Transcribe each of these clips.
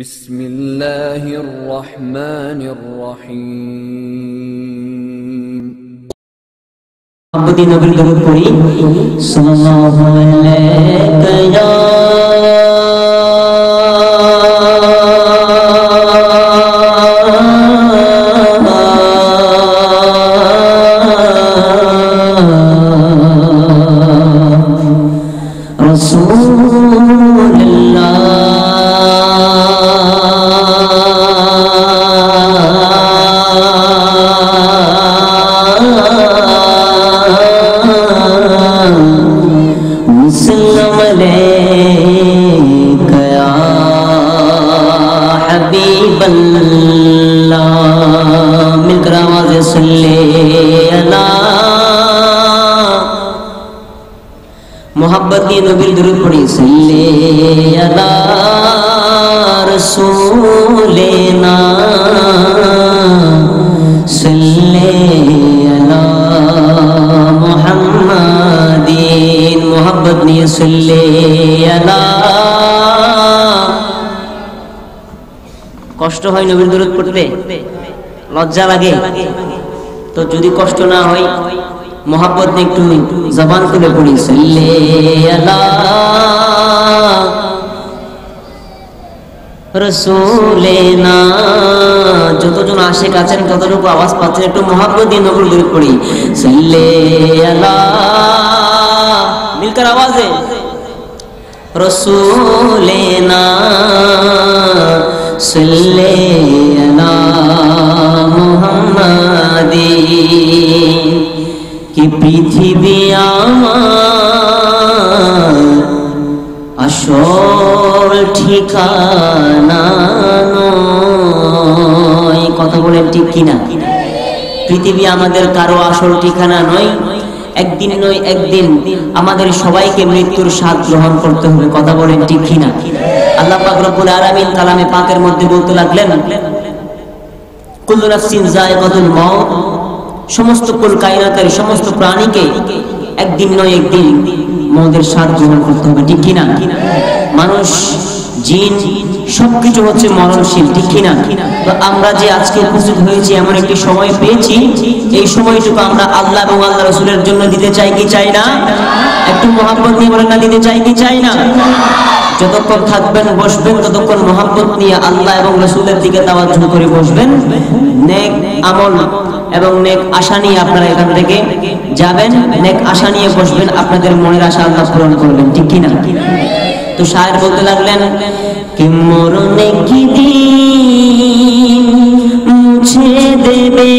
بسم الله الرحمن الرحيم. عبدي نبر درود پوری صلی اللہ علیہ وسلم দিয়ে নবীর দূরে পড়ি সাল্লে আলা নিয়ে সাল্লে কষ্ট হয় নবীর দূর পড়তে? লজ্জা লাগে? তো যদি কষ্ট না হয় নিয়ে একটু জবান খুলে পড়ি, সাল্লে রসুলে না যতজন আশেক আছেন ততটুকু আওয়াজ পাচ্ছেন, একটু মোহাব্বত দিয়ে নবীর দুরুদ পড়ি, সাল্লে মিলকার আওয়াজে রসুলে না সাল্লে আলা মুহাম্মাদিন কি পৃথিবী আমার? আসল ঠিকানা কথা বলেন ঠিক কিনা? পৃথিবী আমাদের কারও আসল ঠিকানা নয়। একদিন নয়, একদিন আমাদের সবাইকে মৃত্যুর স্বাদ গ্রহণ করতে হবে। কথা বলেন ঠিক কিনা? আল্লাহ পাক রব্বুল আলামিন কালামে পাকের মধ্যে বলতে লাগলেন, কুল্লু নাফসিন যায়কাতুল মাউত সমস্ত কুল কায়নাতের সমস্ত প্রাণীকে একদিন নয় একদিন মৌদের স্বাদ গ্রহণ করতে হবে, ঠিক কিনা? মানুষ, জিন, সবকিছু হচ্ছে মরণশীল, ঠিক কিনা? তো আমরা যে আজকে উপস্থিত হয়েছি, এমন একটি সময় পেয়েছি, এই সময়টুকু আমরা আল্লাহ এবং আল্লাহ রসুলের জন্য দিতে চাই কি চাই না? একটু মহাব্বত নিয়ে বলেন না, দিতে চাই কি চাই না? যতক্ষণ থাকবেন, বসবেন, ততক্ষণ মোহাম্মত নিয়ে আল্লাহ এবং রসুলের দিকে তাওয়াজ্জুহ করে বসবেন। নেক আমল। এবং নেক আশা নিয়ে আপনারা এখান থেকে যাবেন। নেক আশা নিয়ে বসবেন। আপনাদের মনের আশা আল্লাহ পূরণ করবেন। ঠিক কিনা? তো শায়ের বলতে লাগলেন, কি মরণে কি দিন মুছে দেবে?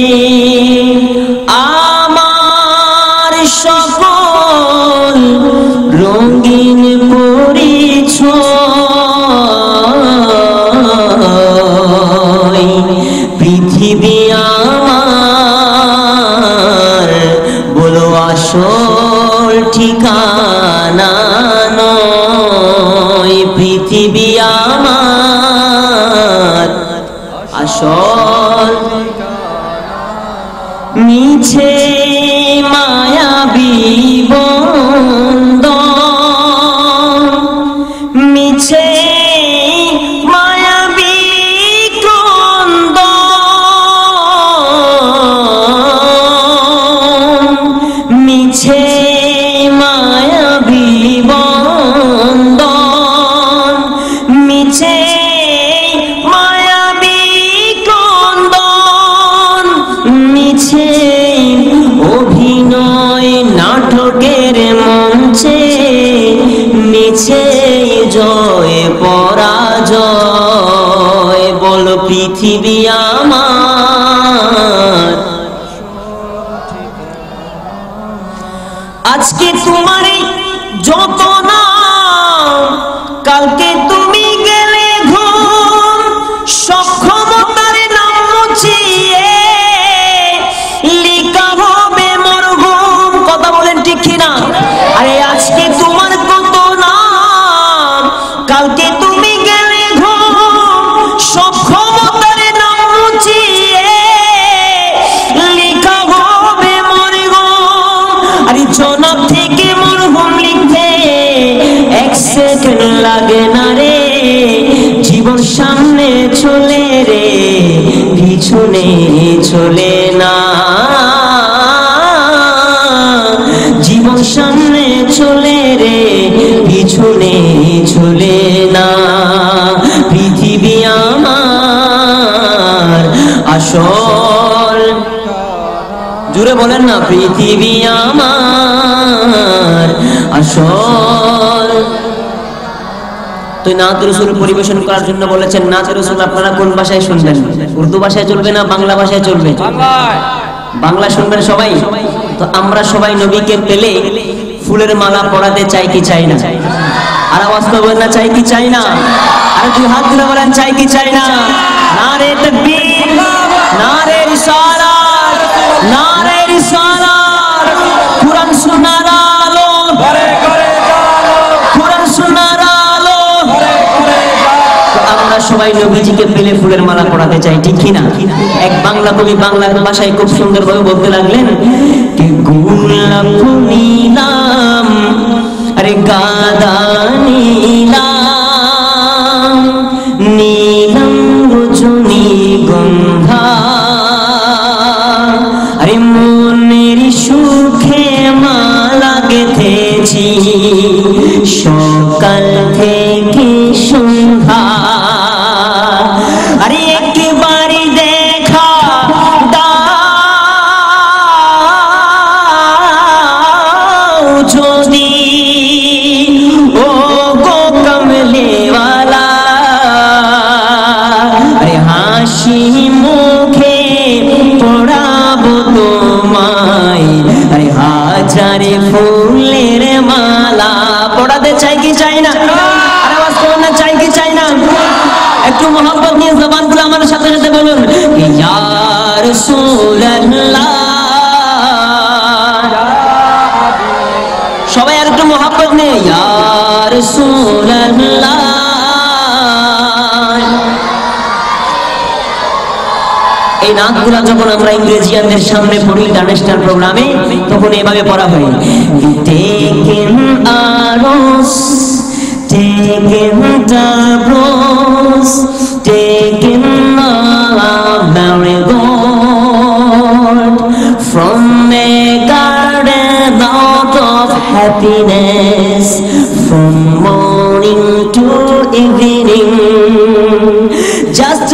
মিছে মায়াবী পৃথিবী আমার। আজকে তোমার যত নাম কালকে লাগে না রে। জীবন সামনে চলে রে। পিছনে চলে না। জীবন সামনে চলে রে। পিছনে চলে না। পৃথিবী আমার আসল। জুড়ে বলেন না, পৃথিবী আমার আসল। তো নাচ রসুল পরিবেশন করার জন্য বলেছেন, নাচ রসুল আপনারা কোন ভাষায় শুনবেন? উর্দু ভাষায় চলবে না বাংলা ভাষায় চলবে? বাংলা শুনবেন সবাই? তো আমরা সবাই নবীকে পেলে ফুলের মালা পড়াতে চাই কি চাই না? আর আওয়াজ করবেন না, চাই কি চাই না? আর দুই হাত তুলে বলেন, চাই কি চাই না? নারে তকবীর, নারে রিসালাত, নারে সবাই নবীজিকে পেলে ফুলের মালা পড়াতে চাই ঠিক কিনা? এক বাংলা কবি বাংলা ভাষায় খুব সুন্দর ভাবে বলতে লাগলেন আরে গাদা রাসূলুল্লাহ এই নাচগুলা যখন আমরা ইংরেজিয়ানদের সামনে পড়ি ডানেস্টার প্রোগ্রামে, তখন এভাবে পড়া হয়। টেকেন আরস টেকেন ডাবরস happiness from morning to evening. Just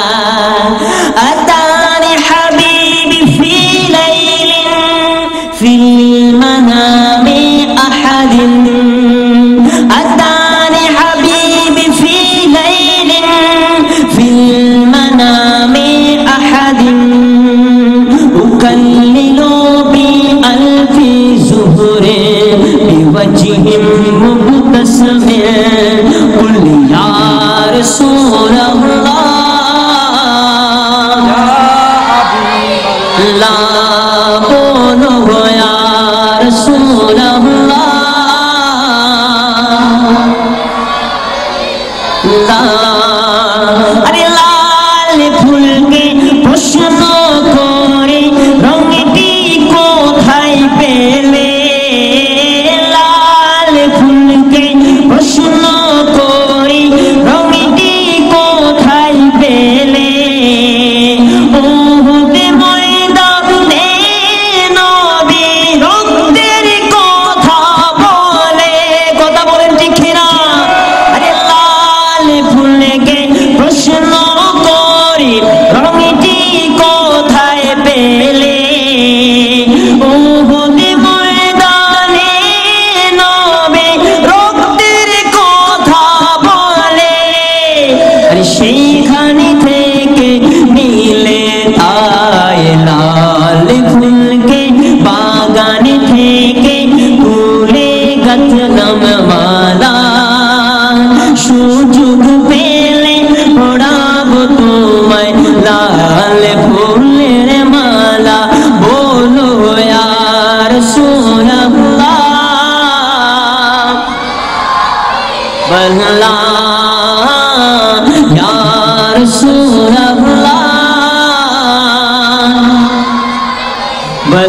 谁和你？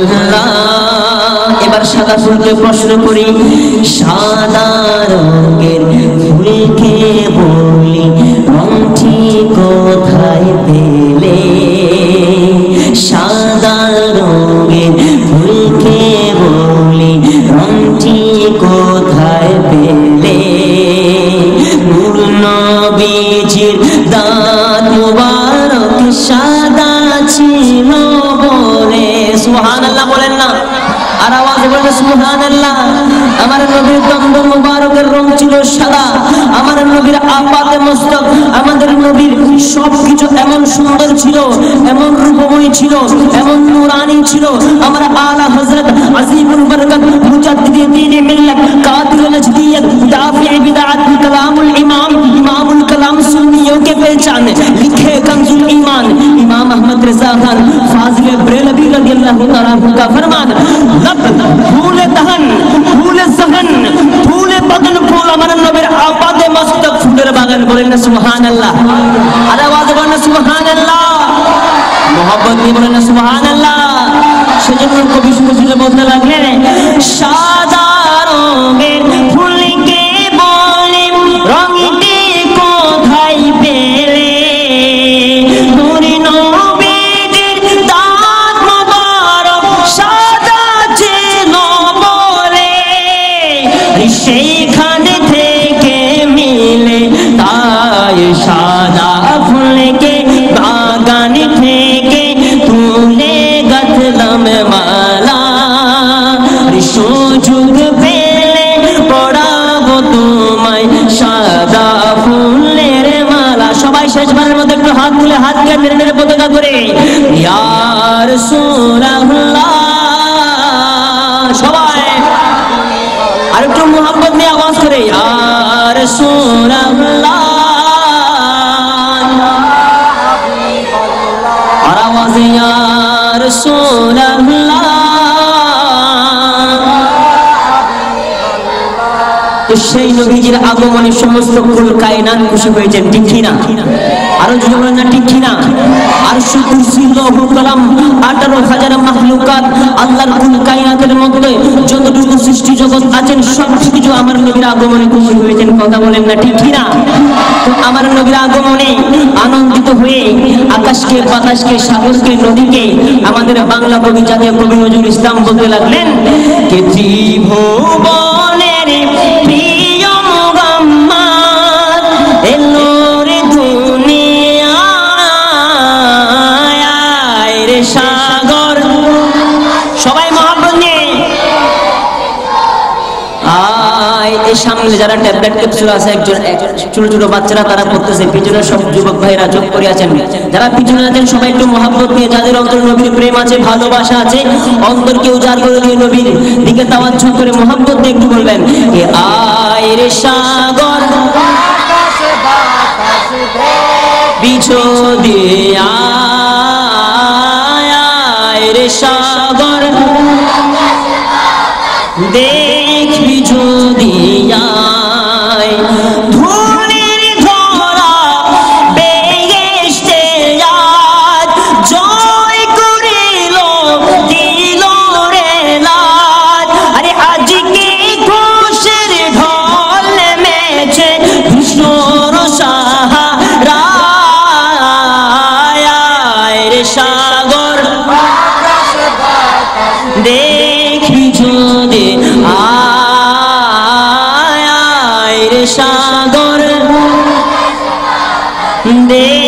বললা এবার সাদা ফুলকে প্রশ্ন করি সাদা রঙের ফুলকে বলি রংটি কোথায় পেলে? আওয়াজ বলে সুবহানাল্লাহ আমার নবীর দন্দ মুবারকের রং ছিল সাদা আমার নবীর আপাতে মস্তক আমাদের নবীর সবকিছু এমন সুন্দর ছিল এমন রূপময় ছিল এমন নুরানি ছিল আমার আলা হযরত আজিমুল বরকত মুজাদ্দিদ দ্বীন মিল্লাত কাতিল নজদিয়ত দাফি বিদআত कलामुल इमाम इमामुल कलाम सुन्नियों के पहचान लिखे कंजुल ईमान इमाम अहमद रजा खान फाजिल बरेलवी रदियल्लाहु ताला अन्हु का फरमान लब फूले दहन फूले सहन फूले बदन फूल আমার নবীর আপাদে মস্তক ফুলের বাগান বলেন না সুবহানাল্লাহ আর আওয়াজ বলেন না সুবহানাল্লাহ মোহাম্মদ নিয়ে বলেন না সুবহানাল্লাহ সেজন্য কবি শুনে শুনে বলতে লাগলেন সাদা রঙের ফুলকে করে। ইয়ার সবাই। আর একটু মোহাম্মদ নিয়ে আওয়াজ করে। ইয়ার আর আওয়াজে সেই নবীজির আগমনে সমস্ত কুল কায়নাত খুশি হয়েছেন ঠিক কিনা আরও যদি বলেন না, ঠিক কিনা কুরসি কলাম আল্লাহর কুল মধ্যে যতটুকু সৃষ্টি জগৎ আছেন সব কিছু আমার নবীর আগমনে হয়েছেন কথা বলেন না ঠিক কিনা? আমার নবীর আগমনে আনন্দিত হয়ে আকাশকে, বাতাসকে, সাগরকে, নদীকে আমাদের বাংলা কবি জাতীয় কবি নজরুল ইসলাম বলতে লাগলেন কে ত্রিভুবনের সাগর। সবাই মহাব্বত নিয়ে আয়, এই সামনে যারা ট্যাবলেট ক্যাপসুল আছে, একজন ছোট ছোট বাচ্চারা তারা পড়তেছে, পিছনে সব যুবক ভাইরা চোখ করে আছেন। যারা পিছনে আছেন, সবাই একটু মহাব্বত নিয়ে, যাদের অন্তর নবীর প্রেম আছে, ভালোবাসা আছে অন্তরকে উজাড় করে দিয়ে নবীর দিকে তাওয়াজ্জুহ করে মহাব্বত দিয়ে একটু বলবেন, এ আয় রে সাগর পিছো দিয়ে সাগর। দেখবি দেখবি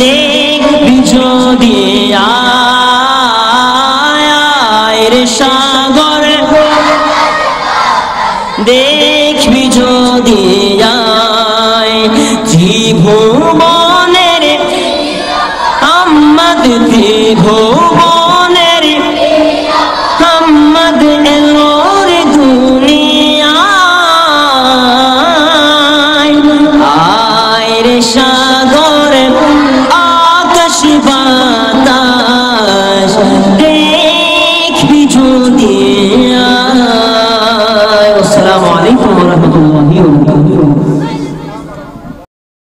দেখবি যদি আয় রে সাগর দেখবি যদি ত্রিভুবনের আম্মাদ ত্রিভুবনের